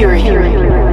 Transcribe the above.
Mercury.